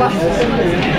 rolling